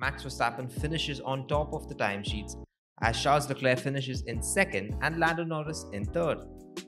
Max Verstappen finishes on top of the timesheets as Charles Leclerc finishes in second and Lando Norris in third.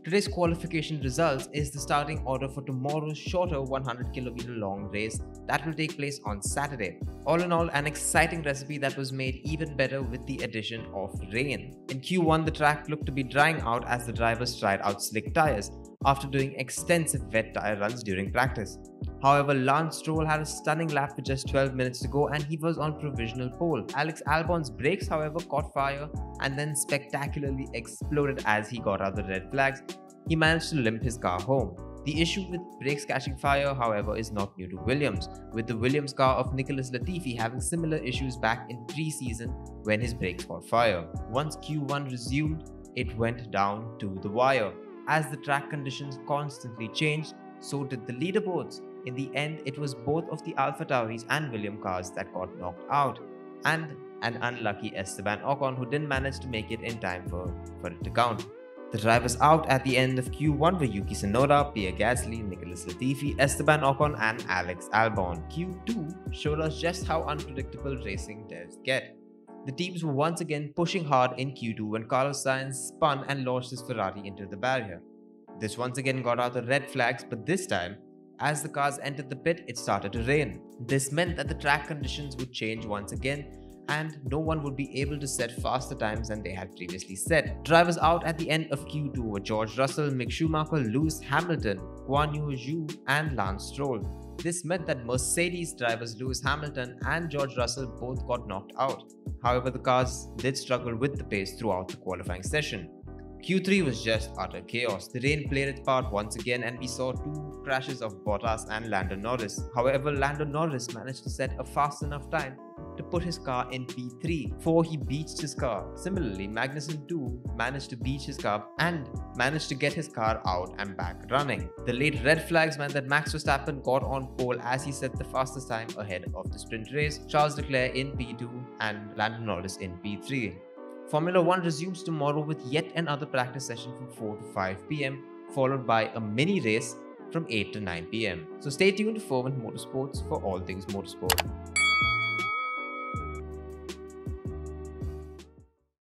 Today's qualification results is the starting order for tomorrow's shorter 100 kilometer long race that will take place on Saturday. All in all, an exciting recipe that was made even better with the addition of rain. In Q1, the track looked to be drying out as the drivers tried out slick tires after doing extensive wet tire runs during practice. However, Lance Stroll had a stunning lap with just 12 minutes to go and he was on provisional pole. Alex Albon's brakes, however, caught fire and then spectacularly exploded as he got out the red flags. He managed to limp his car home. The issue with brakes catching fire, however, is not new to Williams, with the Williams car of Nicholas Latifi having similar issues back in pre-season when his brakes caught fire. Once Q1 resumed, it went down to the wire. As the track conditions constantly changed, so did the leaderboards. In the end, it was both of the AlphaTauris and William cars that got knocked out, and an unlucky Esteban Ocon who didn't manage to make it in time for, for it to count. The drivers out at the end of Q1 were Yuki Tsunoda, Pierre Gasly, Nicholas Latifi, Esteban Ocon, and Alex Albon. Q2 showed us just how unpredictable racing does get. The teams were once again pushing hard in Q2 when Carlos Sainz spun and launched his Ferrari into the barrier. This once again got out the red flags, but this time as the cars entered the pit, it started to rain. This meant that the track conditions would change once again and no one would be able to set faster times than they had previously set. Drivers out at the end of Q2 were George Russell, Mick Schumacher, Lewis Hamilton, Guanyu Zhou, and Lance Stroll. This meant that Mercedes drivers Lewis Hamilton and George Russell both got knocked out. However, the cars did struggle with the pace throughout the qualifying session. Q3 was just utter chaos. The rain played its part once again and we saw two crashes of Bottas and Lando Norris. However, Lando Norris managed to set a fast enough time to put his car in P3 before he beached his car. Similarly, Magnussen too managed to beach his car and managed to get his car out and back running. The late red flags meant that Max Verstappen got on pole as he set the fastest time ahead of the sprint race, Charles Leclerc in P2 and Lando Norris in P3. Formula 1 resumes tomorrow with yet another practice session from 4 to 5 pm, followed by a mini race from 8 to 9 pm. So stay tuned to Fervent Motorsports for all things motorsport.